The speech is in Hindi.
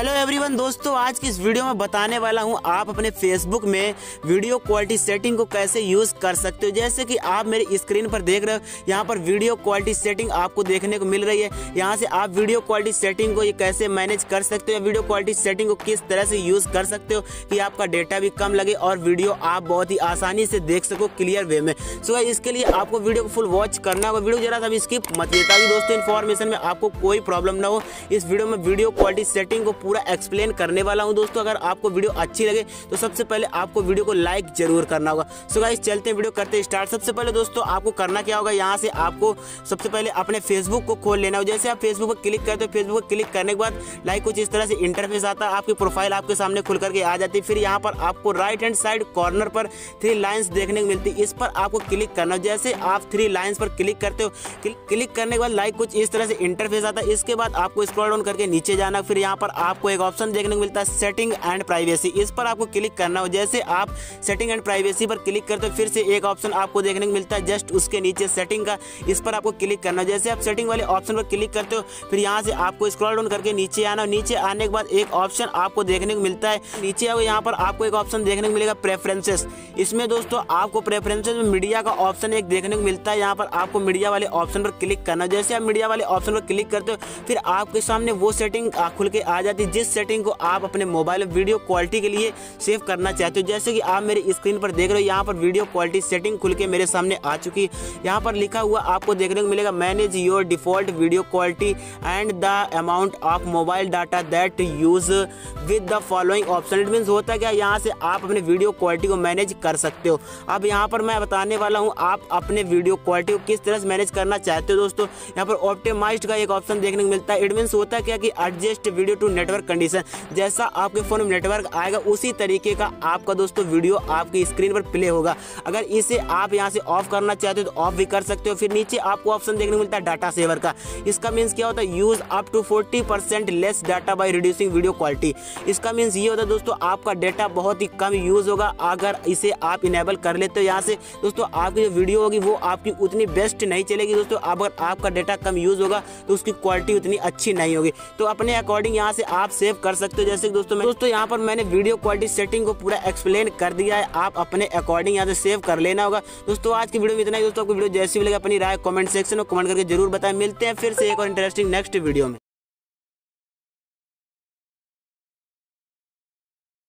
हेलो एवरीवन दोस्तों, आज की इस वीडियो में बताने वाला हूँ, आप अपने फेसबुक में वीडियो क्वालिटी सेटिंग को कैसे यूज़ कर सकते हो। जैसे कि आप मेरी स्क्रीन पर देख रहे हो, यहाँ पर वीडियो क्वालिटी सेटिंग आपको देखने को मिल रही है। यहाँ से आप वीडियो क्वालिटी सेटिंग को ये कैसे मैनेज कर सकते हो या वीडियो क्वालिटी सेटिंग को किस तरह से यूज़ कर सकते हो कि आपका डेटा भी कम लगे और वीडियो आप बहुत ही आसानी से देख सको क्लियर वे में। सो इसके लिए आपको वीडियो को फुल वॉच करना होगा। वीडियो जरा सा स्किप मत ताकि दोस्तों इन्फॉर्मेशन में आपको कोई प्रॉब्लम ना हो। इस वीडियो में वीडियो क्वालिटी सेटिंग को पूरा एक्सप्लेन करने वाला हूँ दोस्तों। अगर आपको वीडियो अच्छी लगे तो सबसे पहले आपको वीडियो को लाइक ज़रूर करना होगा। सो गाइस चलते हैं वीडियो करते स्टार्ट सबसे पहले दोस्तों, आपको करना क्या होगा? यहाँ से आपको सबसे पहले अपने फेसबुक को खोल लेना होगा। जैसे आप फेसबुक पर क्लिक करते हो फेसबुक पर क्लिक करने के बाद लाइक कुछ इस तरह से इंटरफेस आता है। आपकी प्रोफ़ाइल आपके सामने खुल करके आ जाती है। फिर यहाँ पर आपको राइट हैंड साइड कॉर्नर पर थ्री लाइन्स देखने को मिलती है। इस पर आपको क्लिक करना हो जैसे आप थ्री लाइन्स पर क्लिक करते हो क्लिक करने के बाद लाइक कुछ इस तरह से इंटरफेस आता है। इसके बाद आपको स्क्रॉल डाउन करके नीचे जाना फिर यहाँ पर आपको एक ऑप्शन देखने को मिलता है सेटिंग एंड प्राइवेसी। इस पर आपको क्लिक करना हो। जैसे आप सेटिंग एंड प्राइवेसी पर क्लिक करते हो, फिर से एक ऑप्शन आपको देखने को मिलता है जस्ट उसके नीचे सेटिंग का। इस पर आपको क्लिक करना हो। जैसे आप सेटिंग वाले ऑप्शन पर क्लिक करते हो, फिर यहाँ से आपको स्क्रॉल डाउन करके नीचे आना नीचे आने के बाद एक ऑप्शन आपको देखने को मिलता है। नीचे आओ, यहाँ पर आपको एक ऑप्शन देखने को मिलेगा प्रेफरेंसेस। इसमें दोस्तों आपको प्रेफरेंसेस में मीडिया का ऑप्शन एक देखने को मिलता है। यहाँ पर आपको मीडिया वाले ऑप्शन पर क्लिक करना जैसे आप मीडिया वाले ऑप्शन पर क्लिक करते हो, फिर आपके सामने वो सेटिंग खुल के आ जाती जिस सेटिंग को आप अपने मोबाइल में वीडियो क्वालिटी के लिए सेव करना चाहते हो, जैसे कि आप मेरी स्क्रीन पर देख रहे हो, यहाँ पर वीडियो क्वालिटी सेटिंग खुल के मेरे सामने आ चुकी है। यहाँ पर लिखा हुआ आपको देखने को मिलेगा manage your default video quality and the amount of mobile data that use with the following option it mean होता क्या, यहाँ से आप अपने वीडियो क्वालिटी को मैनेज कर सकते हो। अब यहाँ पर मैं बताने वाला हूँ, आप अपने वीडियो क्वालिटी को किस तरह से मैनेज करना चाहते हो दोस्तों। यहाँ पर ऑप्टिमाइज का एक ऑप्शन देखने को मिलता है। इट मीन होता क्या कि adjust video to network condition जैसा आपके फ़ोन में नेटवर्क आएगा, उसी तरीके का आपका दोस्तों वीडियो आपकी स्क्रीन पर प्ले होगा। अगर इसे आप यहाँ से ऑफ़ करना चाहते हो तो ऑफ़ भी कर सकते हो। फिर नीचे आपको ऑप्शन देखने को मिलता है डाटा सेवर का। इसका मीन्स क्या होता है use up to forty less data by reducing video quality इसका मीन्स ये होता है दोस्तों, आपका डेटा बहुत ही कम यूज़ होगा। अगर इसे आप इनेबल कर लेते हो यहाँ से, दोस्तों, आपकी जो वीडियो होगी, वो आपकी उतनी बेस्ट नहीं चलेगी। दोस्तों, अगर आपका डेटा कम यूज़ होगा तो उसकी क्वालिटी उतनी अच्छी नहीं होगी। तो अपने अकॉर्डिंग यहाँ से आप सेव कर सकते हो। जैसे कि दोस्तों दोस्तों, यहाँ पर मैंने वीडियो क्वालिटी सेटिंग को पूरा एक्सप्लेन कर दिया है। आप अपने अकॉर्डिंग यहाँ से सेव कर लेना होगा। दोस्तों, आज की वीडियो में इतना ही। दोस्तों, आपको वीडियो जैसी भी लगे, अपनी राय कमेंट सेक्शन में कमेंट करके ज़रूर बताएँ। मिलते हैं फिर से एक और इंटरेस्टिंग नेक्स्ट वीडियो में।